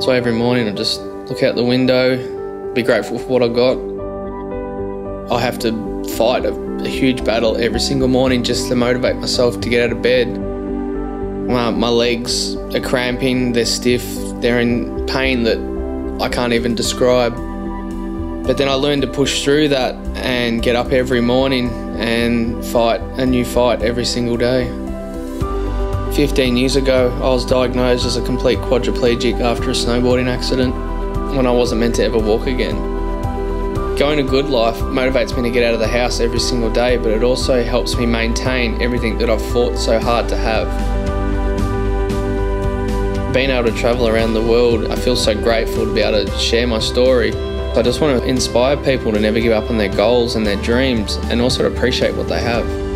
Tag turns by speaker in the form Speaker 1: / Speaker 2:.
Speaker 1: So every morning I just look out the window, be grateful for what I've got. I have to fight a, a huge battle every single morning just to motivate myself to get out of bed. My, my legs are cramping, they're stiff, they're in pain that I can't even describe. But then I learned to push through that and get up every morning and fight a new fight every single day. 15 years ago, I was diagnosed as a complete quadriplegic after a snowboarding accident when I wasn't meant to ever walk again. Going a Goodlife motivates me to get out of the house every single day, but it also helps me maintain everything that I've fought so hard to have. Being able to travel around the world, I feel so grateful to be able to share my story. I just want to inspire people to never give up on their goals and their dreams and also to appreciate what they have.